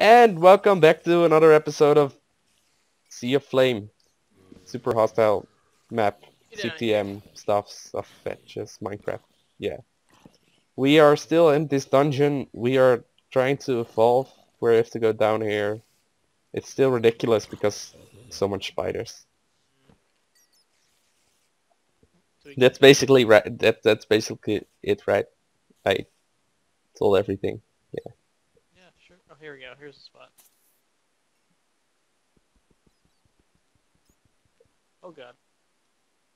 And welcome back to another episode of Sea of Flame. Super hostile map, CTM stuff, stuff fetches, Minecraft. Yeah. We are still in this dungeon. We are trying to evolve. We have to go down here. It's still ridiculous because so much spiders. So we can- That's basically right. That that's basically it, right? I told everything. Here we go. Here's the spot. Oh god.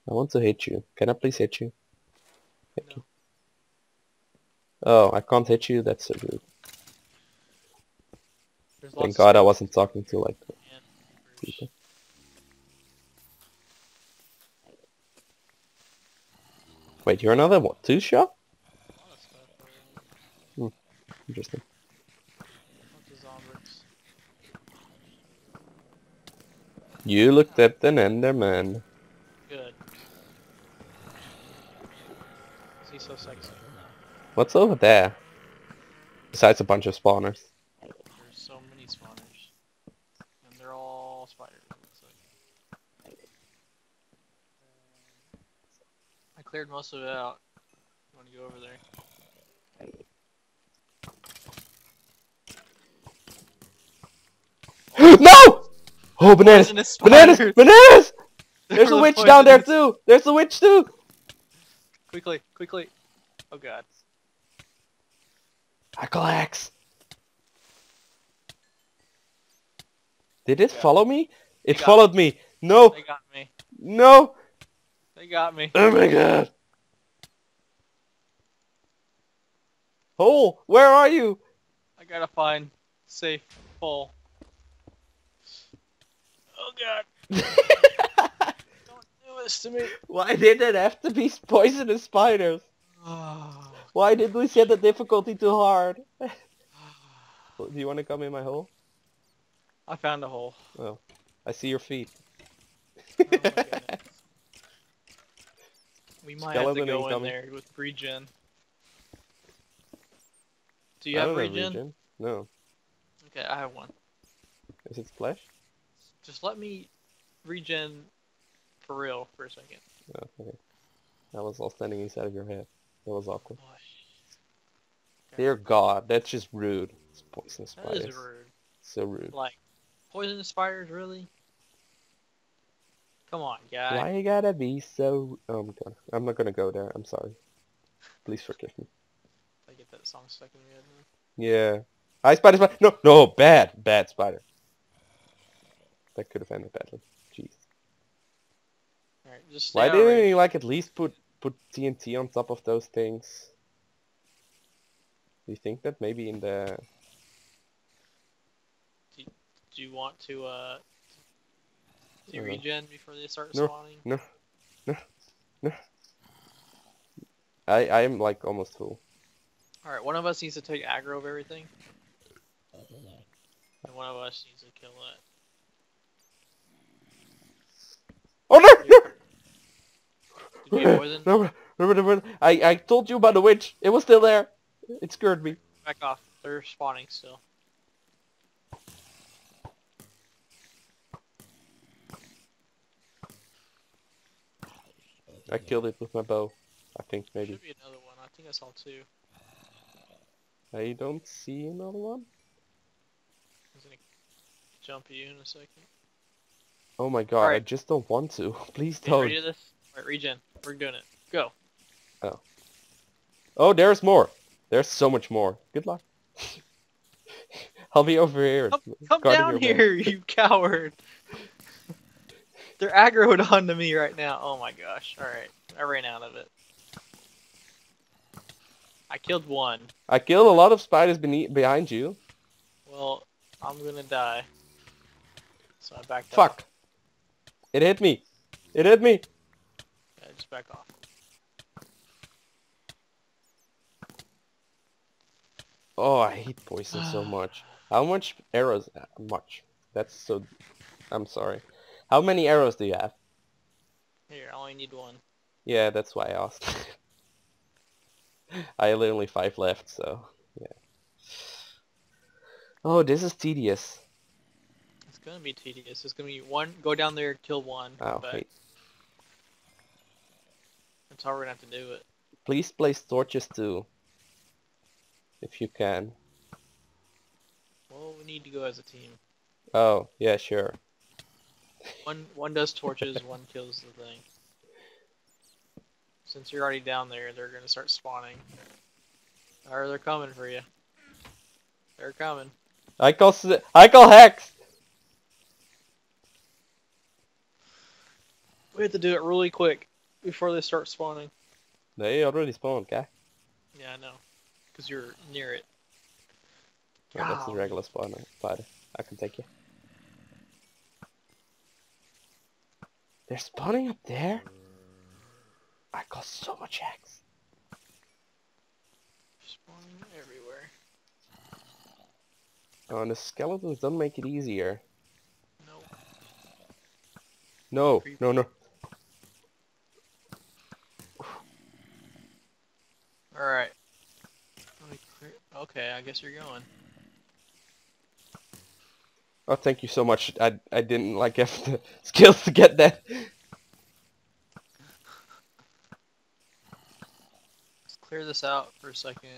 I want to hit you. Can I please hit you? Thank No. you. Oh, I can't hit you? That's so rude. There's Thank God I wasn't talking to like people. Wait, you're another what? Two shot? a lot of stuff over Interesting. there. Lots of zombies. You looked at an Enderman. Good. Is he so sexy? What's over there? Besides a bunch of spawners. There's so many spawners. And they're all spiders. it like. I cleared most of it out. You wanna go over there? no! Oh, bananas! Bananas! Bananas! There's a witch down there too! There's a witch too! Quickly, quickly. Oh god. Hackleaxe! Did it Yeah. follow me? It followed me! No! They got me. No! They got me. Oh my god! Hole! Where are you? I gotta find safe hole. Oh god. Don't do this to me. Why did it have to be poisonous spiders? Oh, Why did we set the difficulty too hard? Do you want to come in my hole? I found a hole. Oh, I see your feet. Oh my. We might have to go in incoming. there with regen. Do you I have don't regen? regen. No. Okay, I have one. Is it splash? Just let me regen for real for a second. Oh, okay. That was all standing inside of your head. That was awkward. Oh, Boy, Dear God, that's just rude. It's poisonous spiders. is rude. So rude. Like, poisonous spiders, really? Come on, guy. Why you gotta be so? Oh my God. I'm not gonna go there. I'm sorry. Please forgive me. I get that song stuck in my head. now. Yeah. Hi, spider, spider. No, no, bad, bad spider. That could have ended badly. Jeez. Alright, just stay Why out didn't range. he like at least put put TNT on top of those things? Do you think that maybe in the Do you want to, uh... Do you Uh, regen before they start no. spawning? No, no, no. I I'm like almost full. Alright, one of us needs to take aggro of everything. And one of us needs to kill it. Oh no! no! Did you get poisoned? No, no, no, no, I I told you about the witch. It was still there. It scared me. Back off. They're spawning still. I killed it with my bow. I think maybe. Should be another one. I think I saw two. I don't see another one. I'm gonna jump you in a second. Oh my god, I just don't want to. Please don't. ready to this? Alright, regen. We're doing it. Go. Oh, Oh, there's more. There's so much more. Good luck. I'll be over here. Come, come down here, you coward. They're aggroed onto me right now. Oh my gosh. Alright. I ran out of it. I killed one. I killed a lot of spiders beneath, behind you. Well, I'm gonna die. So I backed up. Fuck. It hit me. It hit me. Just back off. Oh, I hate poison so much. How much arrows? uh, Much. That's so... I'm sorry. How many arrows do you have? Here, I only need one. Yeah, that's why I asked. I had only five left, so yeah. Oh, this is tedious. It's gonna be tedious. It's gonna be one. Go down there, kill one. Oh, but wait. That's how we're gonna have to do it. Please place torches too. If you can. Well, we need to go as a team. Oh, yeah, sure. One one does torches, one kills the thing. Since you're already down there, they're gonna start spawning. Or they're coming for you. They're coming. I call s- I call hex. We have to do it really quick before they start spawning. They already spawned, guy. Yeah, I know. Because you're near it. Oh, that's a Golly. regular spawner. Spider. I can take you. They're spawning up there? I got so much hex. Spawning everywhere. Oh, and the skeletons don't make it easier. No. No, no, no. Alright. Let me clear- Okay, I guess you're going. Oh, thank you so much. I I didn't like have the skills to get that. Let's clear this out for a second.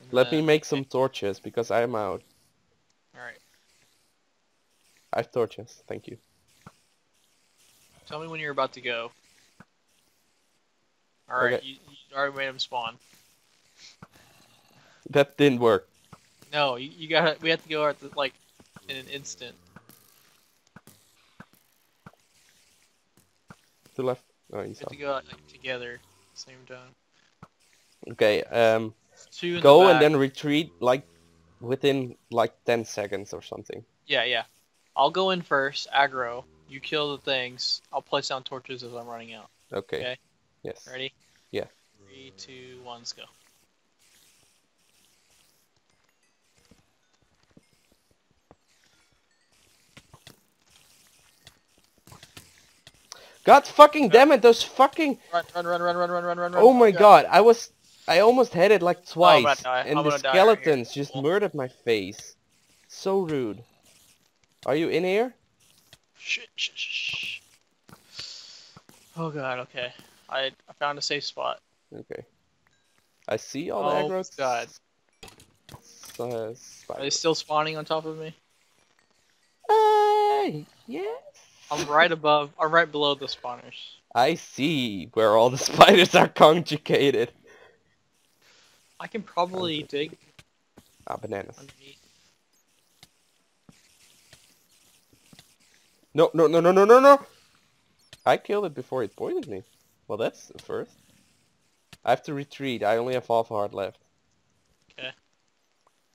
And Let me then- make some torches because I'm out. Alright. I have torches. Thank you. Tell me when you're about to go. Alright, Okay. you, you already made them spawn. That didn't work. No, you, you gotta. We have to go at the, like in an instant. To left. Oh, you have to go like together, same time. Okay. Um. Two in the Go and then retreat like within like 10 seconds or something. Yeah, yeah. I'll go in first, aggro. You kill the things. I'll place down torches as I'm running out. Okay. Okay. Yes. Ready? Yeah. Three, two, one, let's go. God fucking damn it, those fucking... Run, run, run, run, run, run, run, run, Oh my yeah. god, I was... I almost had it like oh, twice, oh, and I'm the skeletons right just murdered my face. So rude. Are you in here? Shit, shit, shit. Oh god, okay. I, I found a safe spot. Okay. I see all oh, the aggro. god. Uh, Are they still spawning on top of me? Uh, yeah. I'm right above, I'm right below the spawners. I see where all the spiders are conjugated. I can probably dig Ah, bananas. underneath. No, no, no, no, no, no, no! I killed it before it poisoned me. Well, that's the first. I have to retreat. I only have half a heart left. Okay.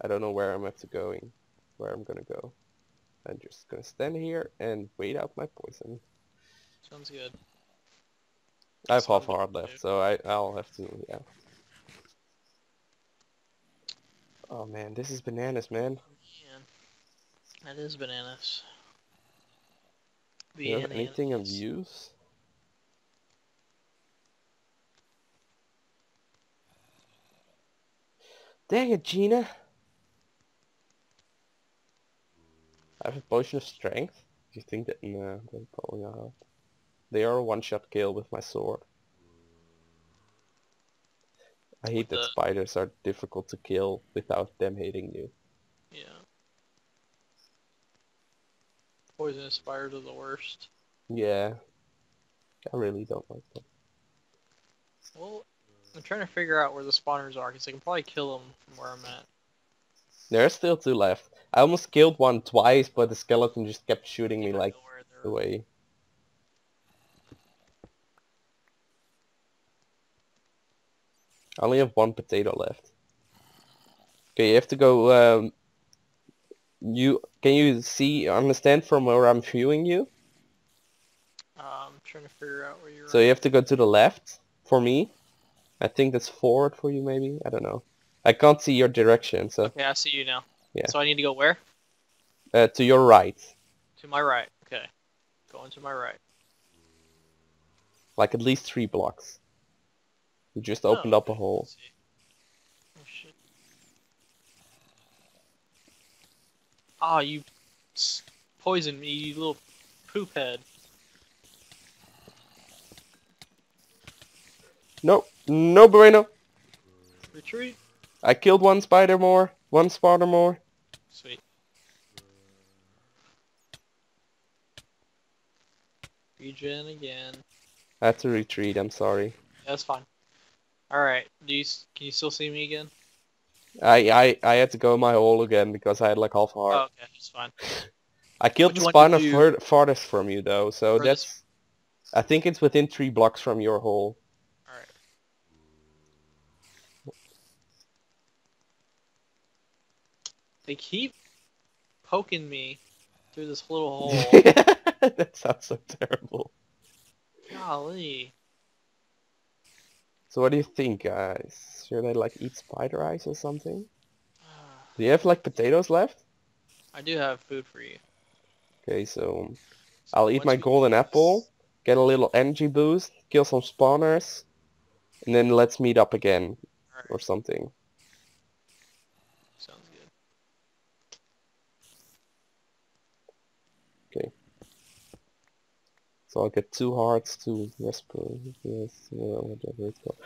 I don't know where I'm have to going. Where I'm gonna go. I'm just gonna stand here and wait out my poison. Sounds good. I have half a heart left, so I I'll have to yeah. Oh man, this is bananas, man. Oh, man, that is bananas. Do you have anything of use? Dang it, Gina! Have a potion of strength. Do you think that? No, they're probably help. They are a one-shot kill with my sword. I hate that spiders are difficult to kill without them hitting you. Yeah. Poisonous spiders are the worst. Yeah. I really don't like them. Well, I'm trying to figure out where the spawners are, because I can probably kill them from where I'm at. There are still two left. I almost killed one twice, but the skeleton just kept shooting me like away. I only have one potato left. Okay, you have to go. Um, you can you see understand from where I'm viewing you? Uh, I'm trying to figure out where you're So you have to go to the left for me. I think that's forward for you, maybe. I don't know. I can't see your direction, so Okay, I see you now. Yeah. So I need to go where? uh, to your right, To my right. Okay. Going to my right. like at least three blocks. You just Oh, opened up a hole. Oh shit. Ah, you poisoned me, you little poop head. No, no bueno. Retreat. I killed one spider more, one spider more. Sweet. Regen again. I had to retreat, I'm sorry. That's fine. All right. Do you can you still see me again? I, I, I had to go my hole again because I had like half a heart. Oh, okay, that's fine. I killed which the spawner you- far, farthest from you though, so Furthest- that's... I think it's within three blocks from your hole. All right. They keep poking me through this little hole. that sounds so terrible. Golly. So what do you think, guys? Should I like eat spider eyes or something? Do you have like potatoes left? I do have food for you. Okay, so So I'll eat my golden apple, get a little energy boost, kill some spawners, and then let's meet up again Alright, or something. sounds good. So I'll get two hearts, two whisper, yes, uh, whatever it's called.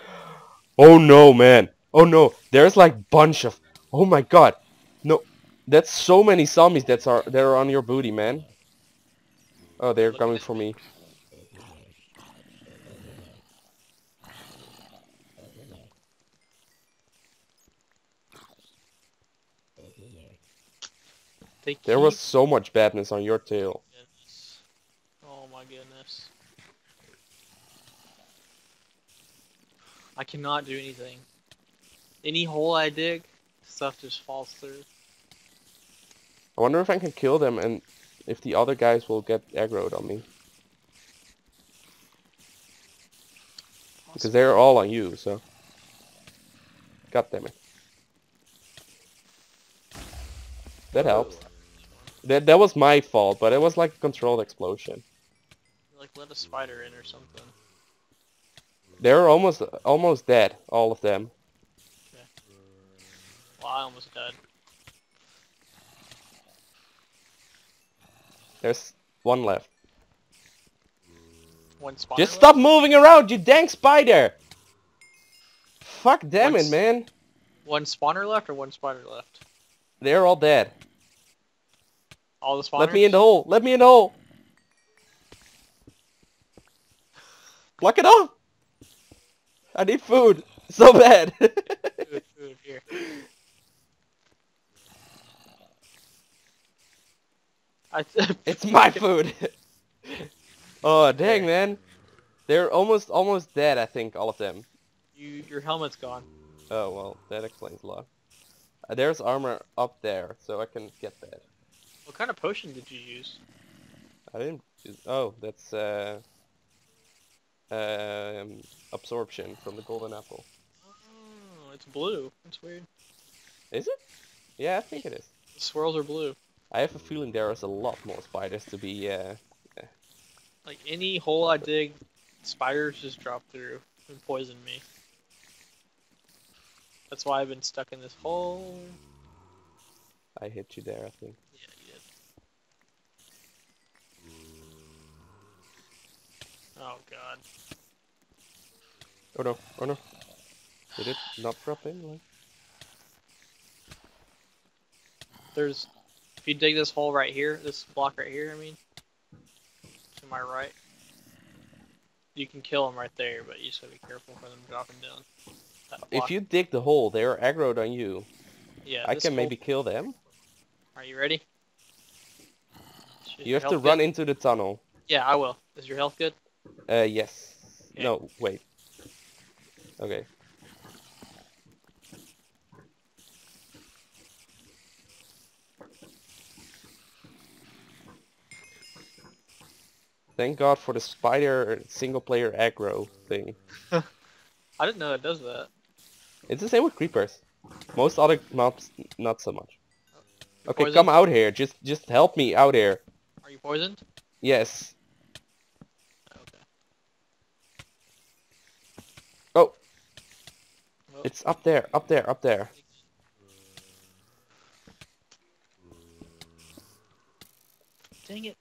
Oh no, man! Oh no, there's like bunch of. Oh my god, no, that's so many zombies that are that are on your booty, man. Oh, they're coming for me. There was so much badness on your tail. Goodness. I cannot do anything. Any hole I dig, stuff just falls through. I wonder if I can kill them and if the other guys will get aggroed on me. Because they're all on you, so. God damn it. That helps. That that was my fault, but it was like a controlled explosion. Like let a spider in or something. They're almost almost dead, all of them. Well, I almost died. There's one left. One spawner Just left? stop moving around, you dang spider! Fuck damn it, man. One spawner left or one spider left? They're all dead. All the spawners? Let me in the hole. Let me in the hole. Block it off. I need food so bad. Food, food, here. I it's my food. oh dang man, they're almost almost dead. I think all of them. You, your helmet's gone. Oh well, that explains a lot. Uh, there's armor up there, so I can get that. What kind of potion did you use? I didn't. Use, oh, that's uh, um, absorption from the golden apple. Oh, it's blue. That's weird. Is it? Yeah, I think it is. The swirls are blue. I have a feeling there is a lot more spiders to be. Uh, Like any hole I dig, spiders just drop through and poison me. That's why I've been stuck in this hole. I hit you there. I think. Yeah, Oh god. Oh no! Oh no! Did it not drop in? Like? There's, if you dig this hole right here, this block right here, I mean, to my right, you can kill them right there, but you just gotta be careful for them dropping down. If you dig the hole, they are aggroed on you. yeah, I can hole- maybe kill them. Are you ready? You have to run good? into the tunnel. Yeah, I will. Is your health good? Uh, yes. Okay. No, wait. Okay. Thank God for the spider single player aggro thing. I didn't know it does that. It's the same with creepers. Most other mobs, not so much. Okay, Poison? come out here. Just, just help me out here. Are you poisoned? Yes. Okay. Oh, Well, it's up there, up there, up there. Dang it.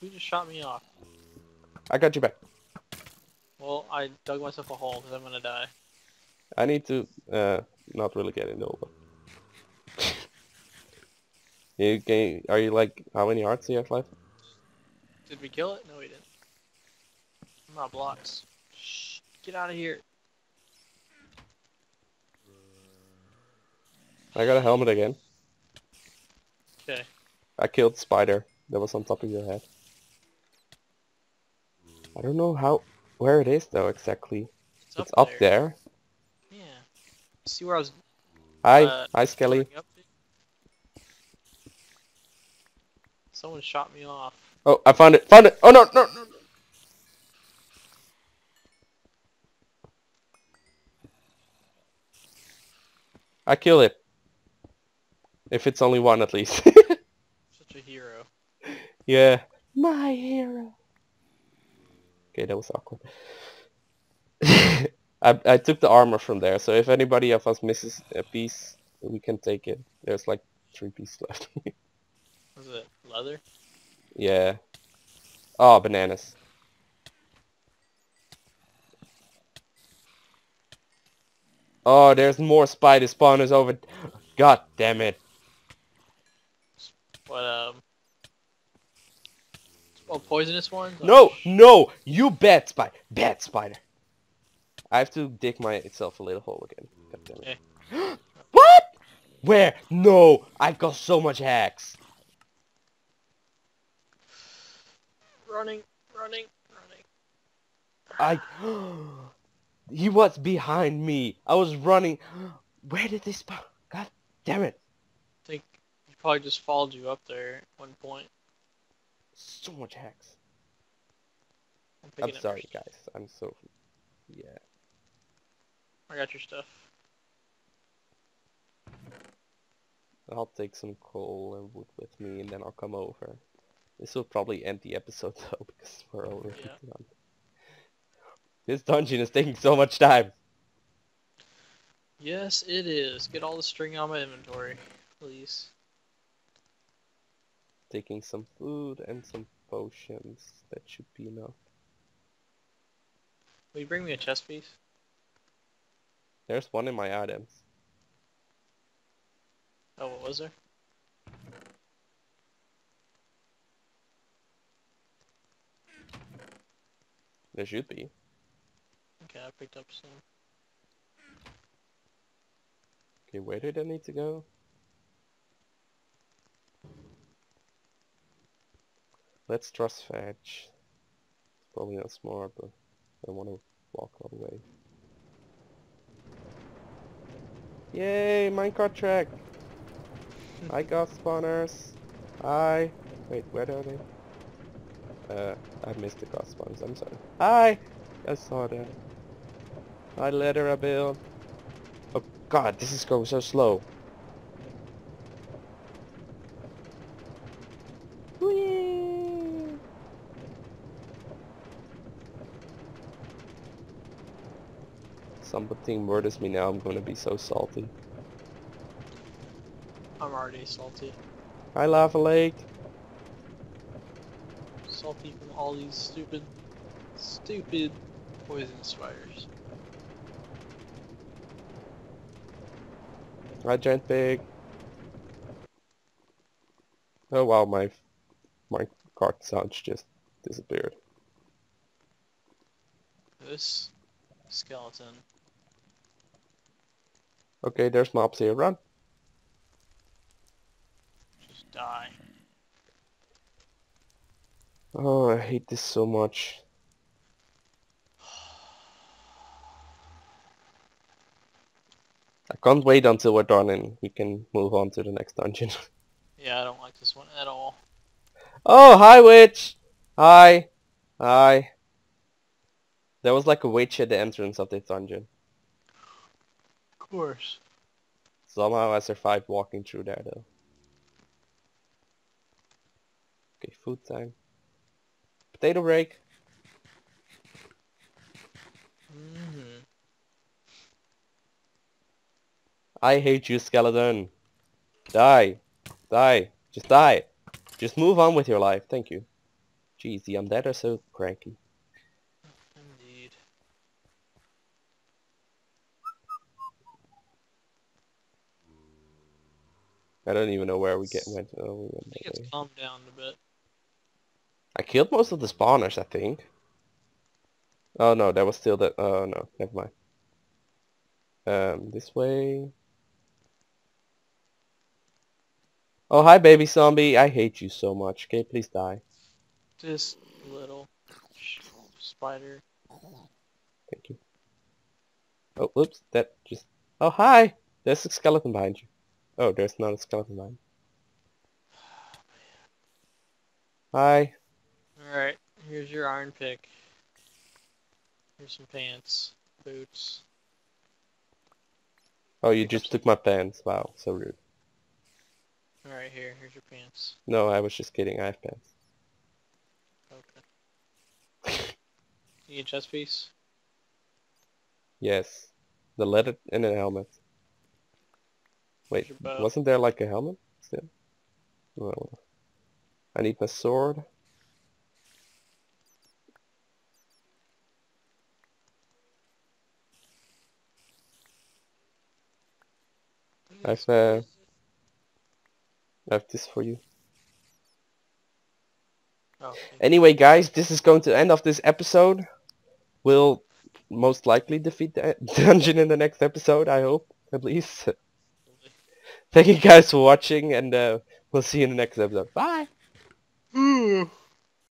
Who just shot me off? I got you back. Well, I dug myself a hole because I'm gonna die. I need to uh not really get into over. you can are you like how many hearts do you have left? Did we kill it? No, we didn't. I'm out of blocks. Shh, get out of here. I got a helmet again. Okay. I killed spider that was on top of your head. I don't know how where it is though exactly. It's, It's up there. Yeah. See where I was Hi, Uh, hi Skelly. Someone shot me off. Oh, I found it. Found it. Oh no, no, no. no. I kill it. If it's only one at least. Such a hero. yeah. My hero. Okay, that was awkward. I I took the armor from there, so if anybody of us misses a piece, we can take it. There's like three pieces left. Was it leather? yeah. Oh, bananas. Oh, there's more spider spawners over. God damn it. What, um... Oh, poisonous ones? No, no, you bad spider. Bad spider. I have to dig myself a little hole again. God damn it. what? Where? No, I've got so much hacks. Running, running, running. I... he was behind me. I was running. Where did they spawn? God damn it. I think he probably just followed you up there at one point. So much hacks. I'm, I'm picking up sorry, your- guys. I'm so... Yeah. I got your stuff. I'll take some coal and wood with me and then I'll come over. This will probably end the episode though because we're already Yeah. done. This dungeon is taking so much time. Yes, it is. Get all the string on my inventory, please. Taking some food and some potions. That should be enough. Will you bring me a chest piece? There's one in my items. Oh, what was there? There should be. Okay, I picked up some. Okay, where did I need to go? Let's trust fetch. Probably not smart, but I want to walk all the way. Yay, minecart track! I got spawners. Hi. Wait, where are they? Uh, I missed the ghost spawners. I'm sorry. Hi. I saw that. Hi, build. Oh God, this is going so slow. Something murders me now. I'm gonna be so salty. I'm already salty. Hi, Lava Lake. Salty from all these stupid, stupid poison spiders. Hi, Giant Pig. Oh wow, my my cart sounds just disappeared. This skeleton. Okay, there's mobs here. Run. Just die. Oh, I hate this so much. I can't wait until we're done and we can move on to the next dungeon. Yeah, I don't like this one at all. oh, hi witch! Hi! Hi. There was like a witch at the entrance of this dungeon. Of course. Somehow I survived walking through there though. Okay, food time. Potato break. hmm I hate you, skeleton. Die. Die. Just die. Just move on with your life. Thank you. Jeez, the undead are so cranky. I don't even know where we get went. Oh, we I went think that it's way. calmed down a bit. I killed most of the spawners, I think. Oh no, that was still the. Oh no, never mind. Um, this way. Oh hi, baby zombie. I hate you so much. Okay, please die. This little spider. Thank you. Oh, whoops. That just... Oh, hi! There's a skeleton behind you. Oh, there's not a skeleton you. Hi. Alright, here's your iron pick. Here's some pants, boots. Oh, you just took my pants. Wow, so rude. Alright, here, here's your pants. No, I was just kidding. I have pants. Okay. You get a chest piece? Yes. The leather and a helmet. Wait, wasn't there like a helmet still? Well, I need my sword. I've, uh, I have this for you. Oh. Anyway, guys, this is going to end of this episode. We'll most likely defeat the dungeon in the next episode, I hope, at least. Thank you guys for watching, and uh, we'll see you in the next episode. Bye! Ooh.